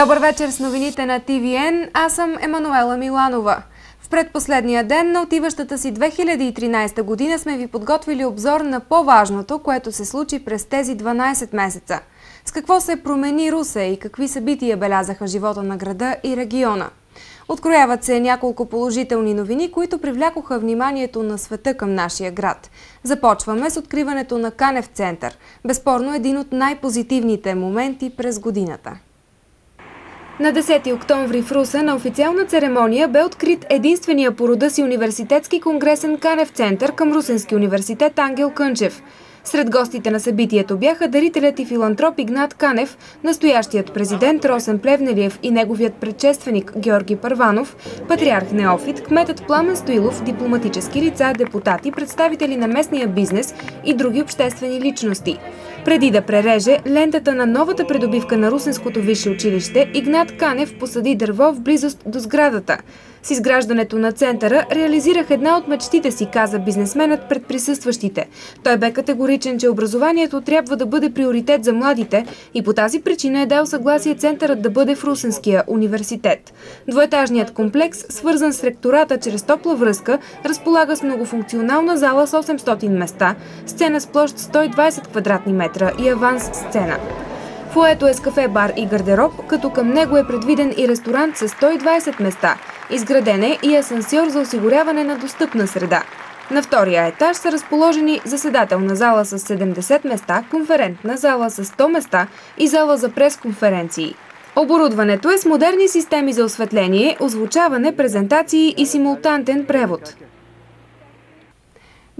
Добър вечер с новините на ТВН. Аз съм Емануела Миланова. В предпоследния ден на отиващата си 2013 година сме ви подготвили обзор на по-важното, което се случи през тези 12 месеца. С какво се промени Русе и какви събития белязаха живота на града и региона. Открояват се няколко положителни новини, които привлякоха вниманието на света към нашия град. Започваме с откриването на Канев център. Безспорно един от най-позитивните моменти през годината. На 10 октомври в Руса на официална церемония бе открит единствения по рода си университетски конгресен Канев център към Русенски университет Ангел Кънчев – сред гостите на събитието бяха дарителят и филантроп Игнат Канев, настоящият президент Росен Плевнелиев и неговият предшественик Георги Първанов, патриарх Неофит, кметът Пламен Стоилов, дипломатически лица, депутати, представители на местния бизнес и други обществени личности. Преди да пререже лентата на новата придобивка на Русенското висше училище, Игнат Канев посади дърво в близост до сградата. С изграждането на центъра реализирах една от мечтите си, каза бизнесменът пред присъстващите. Той бе категоричен, че образованието трябва да бъде приоритет за младите и по тази причина е дал съгласие центърът да бъде в Русенския университет. Двоетажният комплекс, свързан с ректората чрез топла връзка, разполага с многофункционална зала с 800 места, сцена с площ 120 квадратни метра и аванс сцена. Фуето е с кафе, бар и гардероб, като към него е предвиден и ресторант с 120 места. Изграден е и асансьор за осигуряване на достъпна среда. На втория етаж са разположени заседателна зала с 70 места, конферентна зала с 100 места и зала за пресконференции. Оборудването е с модерни системи за осветление, озвучаване, презентации и симултантен превод.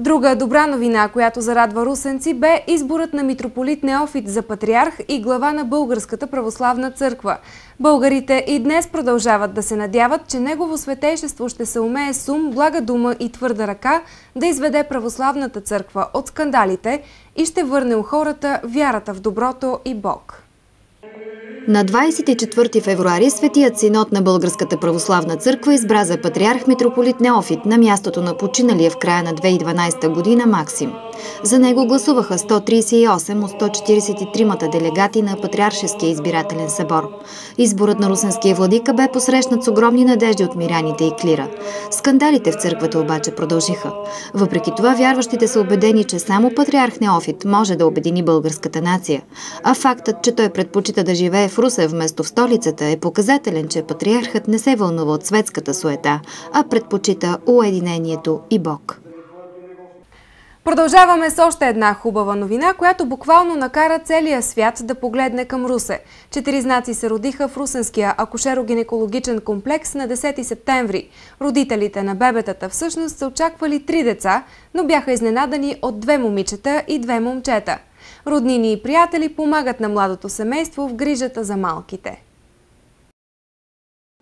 Друга добра новина, която зарадва русенци, бе изборът на митрополит Неофит за патриарх и глава на Българската православна църква. Българите и днес продължават да се надяват, че негово светейшество ще се умее с ум, блага дума и твърда ръка да изведе православната църква от скандалите и ще върне у хората вярата в доброто и Бог. На 24 февруари Светият синод на Българската православна църква избра за патриарх митрополит Неофит на мястото на починалия в края на 2012 година Максим. За него гласуваха 138 от 143-мата делегати на Патриаршеския избирателен събор. Изборът на русенския владика бе посрещнат с огромни надежди от миряните и клира. Скандалите в църквата обаче продължиха. Въпреки това вярващите са убедени, че само патриарх Неофит може да обедини българската нация. А фактът, че той предпочита да живее в Русе вместо в столицата е показателен, че патриархът не се вълнува от светската суета, а предпочита уединението и Бог. Продължаваме с още една хубава новина, която буквално накара целия свят да погледне към Русе. Четири знаци се родиха в Русенския акушеро-гинекологичен комплекс на 10 септември. Родителите на бебетата всъщност са очаквали три деца, но бяха изненадани от две момичета и две момчета. Роднини и приятели помагат на младото семейство в грижата за малките.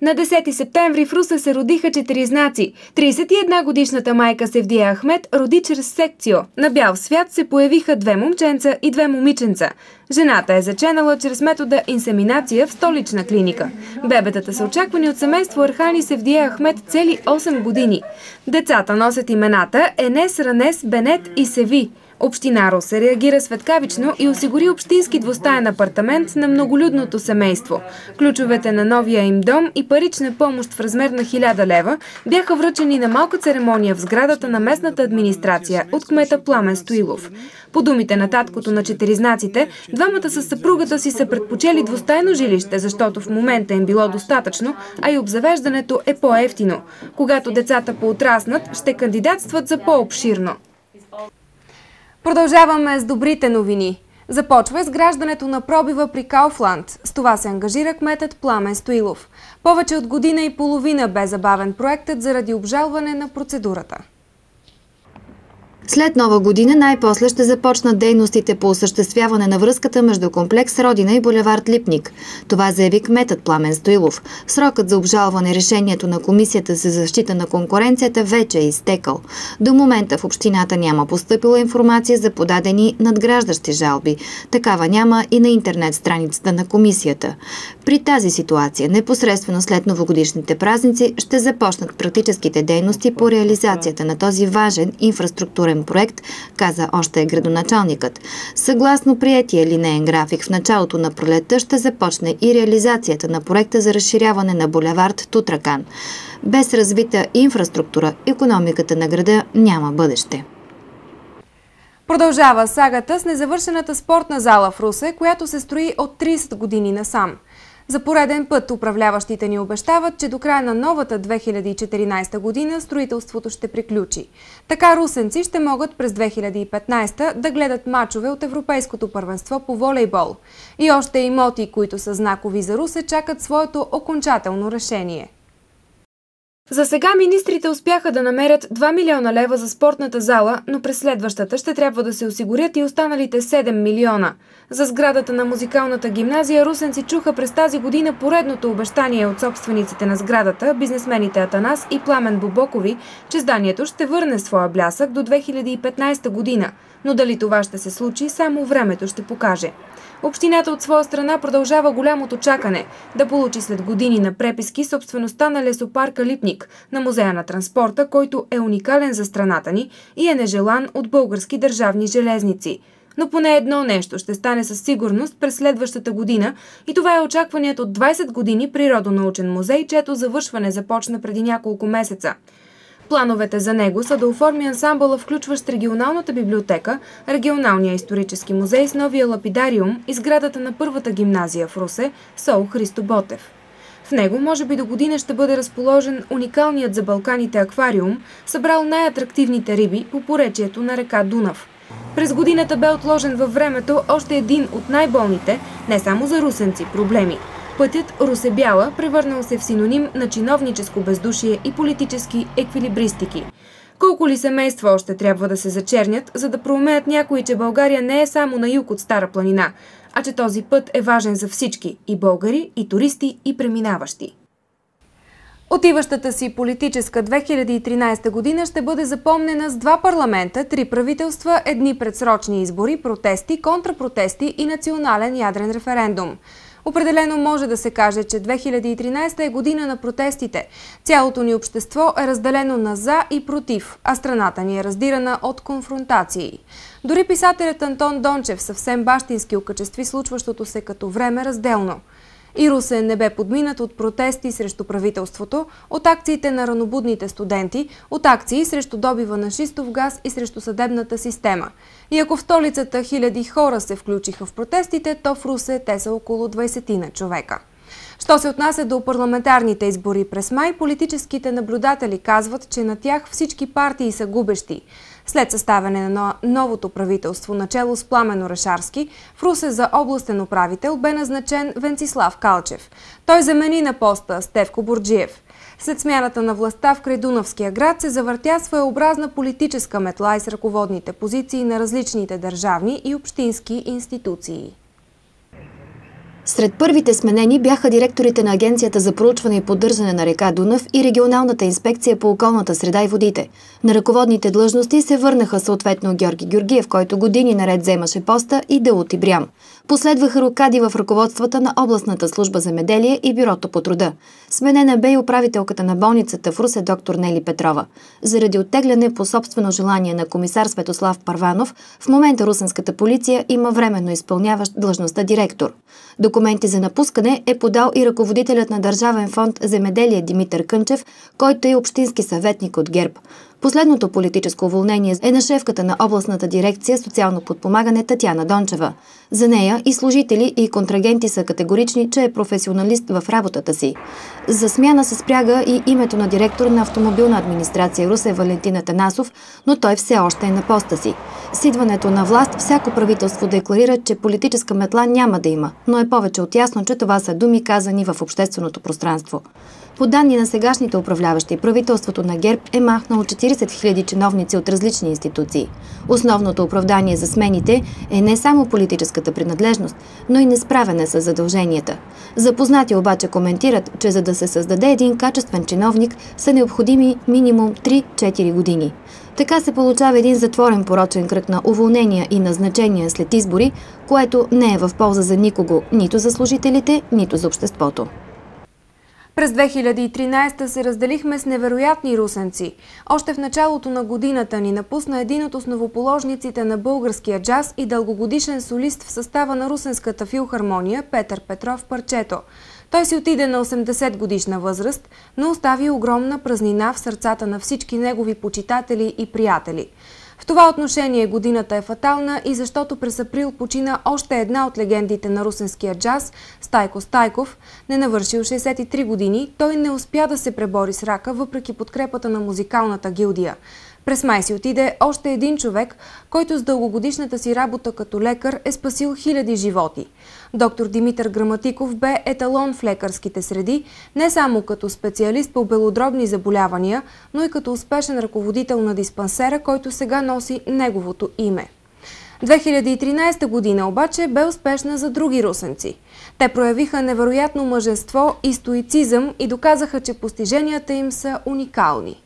На 10 септември в Руса се родиха четиризнаци. 31 годишната майка Севдия Ахмет роди чрез секцио. На бял свят се появиха две момченца и две момиченца. Жената е заченала чрез метода инсеминация в столична клиника. Бебетата са очаквани от семейство Архани Севдия Ахмет цели 8 години. Децата носят имената Енес, Ранес, Бенет и Севи. Община Русе реагира светкавично и осигури общински двустаен апартамент на многолюдното семейство. Ключовете на новия им дом и парична помощ в размер на 1000 лева бяха връчени на малка церемония в сградата на местната администрация от кмета Пламен Стоилов. По думите на таткото на четиризнаците, двамата с съпругата си са предпочели двустайно жилище, защото в момента им било достатъчно, а и обзавеждането е по-ефтино. Когато децата поотраснат, ще кандидатстват за по-обширно. Продължаваме с добрите новини. Започва изграждането на пробива при Кауфланд. С това се ангажира кметът Пламен Стоилов. Повече от година и половина бе забавен проектът заради обжалване на процедурата. След нова година най-после ще започнат дейностите по осъществяване на връзката между комплекс Родина и булевард Липник. Това заяви кметът Пламен Стоилов. Срокът за обжалване решението на Комисията за защита на конкуренцията вече е изтекал. До момента в общината няма поступила информация за подадени надграждащи жалби. Такава няма и на интернет страницата на комисията. При тази ситуация, непосредствено след новогодишните празници, ще започнат практическите дейности по реализацията на този важен инфраструктурен амбициозен проект, каза още градоначалникът. Съгласно приятия линейен график, в началото на пролета ще започне и реализацията на проекта за разширяване на булевард Тутракан. Без развита инфраструктура, економиката на града няма бъдеще. Продължава сагата с незавършената спортна зала в Русе, която се строи от 30 години насам. За пореден път управляващите ни обещават, че до края на новата 2014 година строителството ще приключи. Така русенци ще могат през 2015 да гледат мачове от Европейското първенство по волейбол. И още имоти, които са знакови за Русе, чакат своето окончателно решение. За сега министрите успяха да намерят 2 милиона лева за спортната зала, но през следващата ще трябва да се осигурят и останалите 7 милиона. За сградата на музикалната гимназия русенци чуха през тази година поредното обещание от собствениците на сградата, бизнесмените Атанас и Пламен Бобокови, че зданието ще върне своя блясък до 2015 година. Но дали това ще се случи, само времето ще покаже. Общината от своя страна продължава голямото чакане да получи след години на преписки собствеността на лесопарка Липник, на музея на транспорта, който е уникален за страната ни и е нежелан от български държавни железници. Но поне едно нещо ще стане със сигурност през следващата година и това е очакваният от 20 години природонаучен музей, чето завършване започна преди няколко месеца. Плановете за него са да оформи ансамбъла, включващ регионалната библиотека, регионалния исторически музей с новия лапидариум и сградата на първата гимназия в Русе, СОУ Христо Ботев. В него може би до година ще бъде разположен уникалният за Балканите аквариум, събрал най-атрактивните риби по поречието на река Дунав. През годината бе отложен във времето още един от най-болните, не само за русенци, проблеми – Пътят Русе-Бяла превърнал се в синоним на чиновническо бездушие и политически еквилибристики. Колко ли семейства още трябва да се зачернят, за да проумеят някои, че България не е само на юг от Стара планина, а че този път е важен за всички – и българи, и туристи, и преминаващи. Отиващата си политическа 2013 година ще бъде запомнена с два парламента, три правителства, едни предсрочни избори, протести, контрапротести и национален ядрен референдум. Определено може да се каже, че 2013 е година на протестите. Цялото ни общество е разделено на за и против, а страната ни е раздирана от конфронтации. Дори писателят Антон Дончев съвсем бащински окачестви случващото се като време разделно – и Русен не бе подминат от протести срещу правителството, от акциите на ранобудните студенти, от акции срещу добива на шистов газ и срещу съдебната система. И ако в столицата хиляди хора се включиха в протестите, то в Русе те са около 20 на човека. Що се отнася до парламентарните избори през май, политическите наблюдатели казват, че на тях всички партии са губещи. След съставяне на новото правителство, начало с Пламен Орешарски, в Русе за областен управител бе назначен Венцислав Калчев. Той замени на поста Стевко Бурджиев. След смяната на властта в Крайдунавския град се завъртя своеобразна политическа метла и с ръководните позиции на различните държавни и общински институции. Сред първите сменени бяха директорите на Агенцията за проучване и поддържане на река Дунав и Регионалната инспекция по околната среда и водите. На ръководните длъжности се върнаха съответно Георги Георгиев, който години наред вземаше поста и Даут Ибрям. Последваха рокади в ръководствата на областната служба за меделие и бюрото по труда. Сменена бе и управителката на болницата в Русе доктор Нели Петрова. Заради оттегляне по собствено желание на комисар Светослав Парванов, в момента русенската полиция има временно изпълняващ длъжността директор. Документи за напускане е подал и ръководителят на Държавен фонд Земеделие Димитър Кънчев, който е общински съветник от ГЕРБ. Последното политическо уволнение е на шефката на областната дирекция социално подпомагане Татяна Дончева. За нея и служители и контрагенти са категорични, че е професионалист в работата си. За смяна се спряга и името на директор на автомобилна администрация Русе Валентина Танасов, но той все още е на поста си. С идването на власт всяко правителство декларира, че политическа метла няма да има, но е повече от ясно, че това са думи казани в общественото пространство. По данни на сегашните управляващи, правителството на ГЕРБ е махнало 40 000 чиновници от различни институции. Основното оправдание за смените е не само политическата принадлежност, но и несправене с задълженията. Запознати обаче коментират, че за да се създаде един качествен чиновник са необходими минимум 3-4 години. Така се получава един затворен порочен кръг на уволнения и назначения след избори, което не е в полза за никого, нито за служителите, нито за обществото. През 2013 се разделихме с невероятни русенци. Още в началото на годината ни напусна един от основоположниците на българския джаз и дългогодишен солист в състава на Русенската филхармония Петър Петров Парчето. Той си отиде на 80 годишна възраст, но остави огромна празнина в сърцата на всички негови почитатели и приятели. В това отношение годината е фатална и защото през април почина още една от легендите на русенския джаз, Стайко Стайков, не навършил 63 години, той не успя да се пребори с рака, въпреки подкрепата на музикалната гилдия. През май си отиде още един човек, който с дългогодишната си работа като лекар е спасил хиляди животи. Доктор Димитър Граматиков бе еталон в лекарските среди, не само като специалист по белодробни заболявания, но и като успешен ръководител на диспансера, който сега носи неговото име. 2013 година обаче бе успешна за други русенци. Те проявиха невероятно мъжество и стоицизъм и доказаха, че постиженията им са уникални.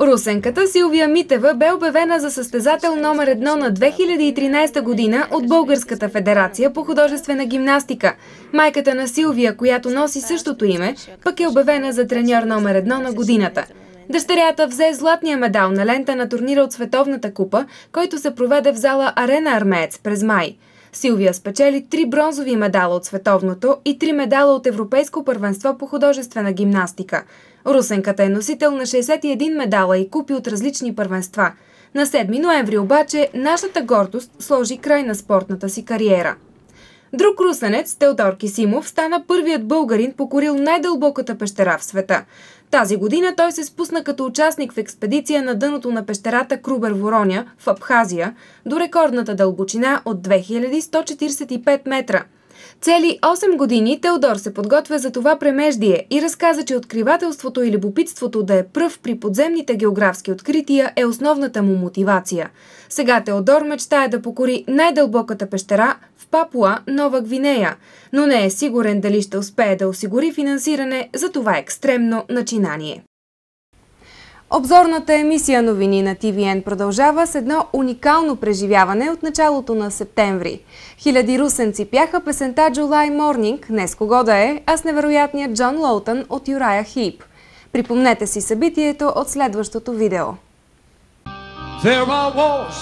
Русенката Силвия Митева бе обявена за състезател номер едно на 2013 година от Българската федерация по художествена гимнастика. Майката на Силвия, която носи същото име, пък е обявена за треньор номер едно на годината. Дъщерята взе златния медал на лента на турнира от Световната купа, който се проведе в зала Арена Армеец през май. Силвия спечели три бронзови медала от Световното и три медала от Европейско първенство по художествена гимнастика. Русенката е носител на 61 медала и купи от различни първенства. На 7 ноември обаче нашата гордост сложи край на спортната си кариера. Друг русенец, Теодор Кисимов, стана първият българин, покорил най-дълбоката пещера в света. Тази година той се спусна като участник в експедиция на дъното на пещерата Крубер Вороня в Абхазия до рекордната дълбочина от 2145 метра – Цели 8 години Теодор се подготвя за това премеждие и разказа, че откривателството и любопитството да е пръв при подземните географски открития е основната му мотивация. Сега Теодор мечтае да покори най-дълбоката пещера Папуа, Нова Гвинея, но не е сигурен дали ще успее да осигури финансиране за това екстремно начинание. Обзорната емисия новини на ТВН продължава с едно уникално преживяване от началото на септември. Хиляди русенци пяха песента July Morning, не с кого да е, а с невероятния Джон Лоутън от Юрая Хип. Припомнете си събитието от следващото видео. There I was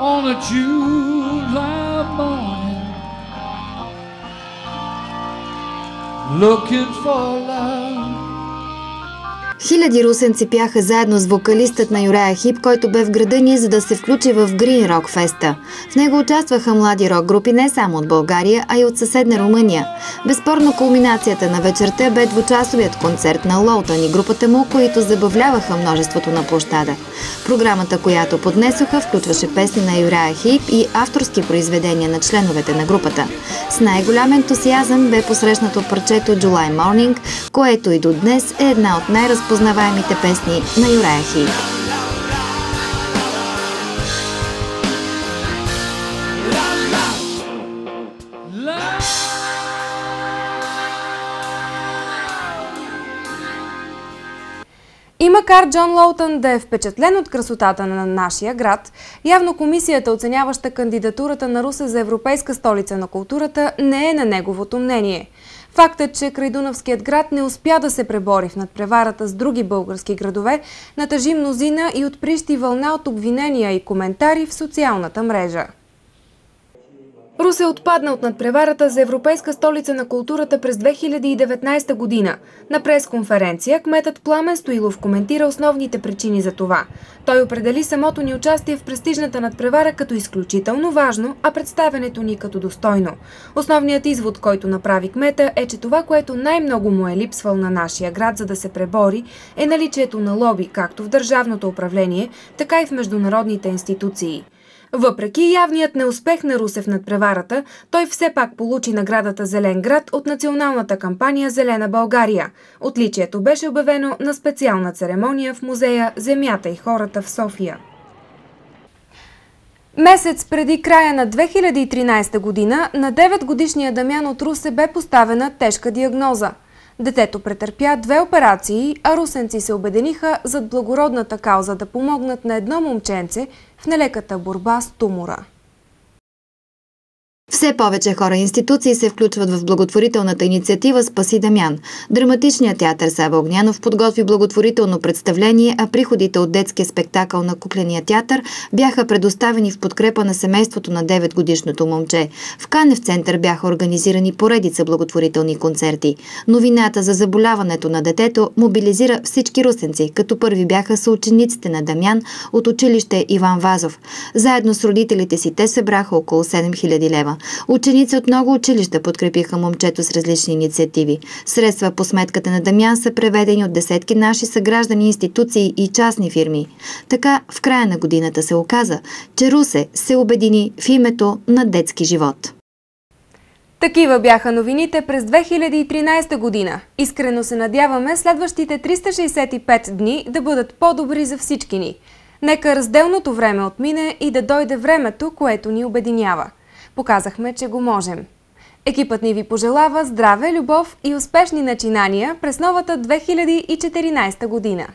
on a July morning Looking for love Хиляди русенци пяха заедно с вокалистът на Юрея Хип, който бе в града ни, за да се включи в Green Rock Феста. В него участваха млади рок групи не само от България, а и от съседна Румъния. Безспорно кулминацията на вечерта бе двучасовият концерт на Лоутън и групата му, които забавляваха множеството на площада. Програмата, която поднесоха, включваше песни на Юрея Хип и авторски произведения на членовете на групата. С най-голям ентусиазъм бе посрещнато парчето July Morning, което и до днес е една от най-разпознаваните разпознаваемите песни на Юрая Хип. И макар Джон Лоутън да е впечатлен от красотата на нашия град, явно комисията, оценяваща кандидатурата на Русе за Европейска столица на културата, не е на неговото мнение – Фактът, че Крайдунавският град не успя да се пребори в надпреварата с други български градове, натъжи мнозина и отприщи вълна от обвинения и коментари в социалната мрежа. Русе отпадна от надпреварата за Европейска столица на културата през 2019 година. На пресконференция кметът Пламен Стоилов коментира основните причини за това. Той определи самото ни участие в престижната надпревара като изключително важно, а представенето ни като достойно. Основният извод, който направи кмета е, че това, което най-много му е липсвал на нашия град, за да се пребори, е наличието на лоби, както в държавното управление, така и в международните институции. Въпреки явният неуспех на Русев над преварата, той все пак получи наградата Зелен град от националната кампания Зелена България. Отличието беше обявено на специална церемония в музея Земята и хората в София. Месец преди края на 2013 година на 9-годишния Дамян от Русе бе поставена тежка диагноза – Детето претърпя две операции, а русенци се обедениха зад благородната кауза да помогнат на едно момченце в нелеката борба с тумора. Все повече хора и институции се включват в благотворителната инициатива Спаси Дамян. Драматичният театър Сава Огнянов подготви благотворително представление, а приходите от детския спектакъл на Кукления театър бяха предоставени в подкрепа на семейството на 9-годишното момче. В Канев център бяха организирани поредица благотворителни концерти. Новината за заболяването на детето мобилизира всички русенци, като първи бяха съучениците на Дамян от училище Иван Вазов. Заедно с родителите си те събраха около 7000 лева. Ученици от много училища подкрепиха момчето с различни инициативи. Средства по сметката на Дамян са преведени от десетки наши съграждани, институции и частни фирми. Така в края на годината се оказа, че Русе се обедини в името на детски живот. Такива бяха новините през 2013 година. Искрено се надяваме следващите 365 дни да бъдат по-добри за всички ни. Нека разделното време отмине и да дойде времето, което ни обединява. Показахме, че го можем. Екипът ни ви пожелава здраве, любов и успешни начинания през новата 2014 година.